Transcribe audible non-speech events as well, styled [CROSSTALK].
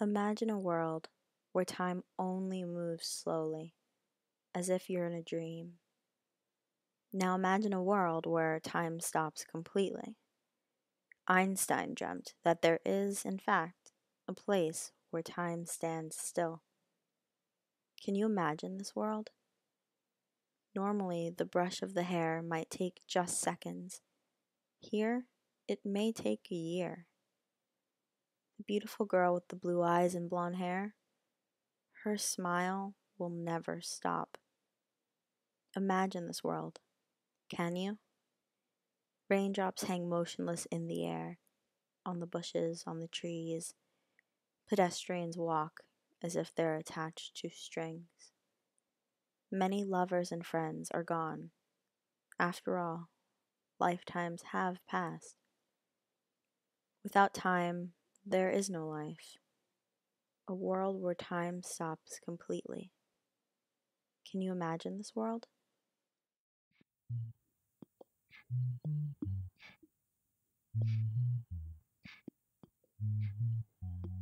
Imagine a world where time only moves slowly, as if you're in a dream. Now imagine a world where time stops completely. Einstein dreamt that there is, in fact, a place where time stands still. Can you imagine this world? Normally, the brush of the hair might take just seconds. Here, it may take a year. The beautiful girl with the blue eyes and blonde hair, her smile will never stop. Imagine this world. Can you? Raindrops hang motionless in the air, on the bushes, on the trees. Pedestrians walk as if they're attached to strings. Many lovers and friends are gone. After all, lifetimes have passed. Without time, there is no life. A world where time stops completely. Can you imagine this world? [LAUGHS]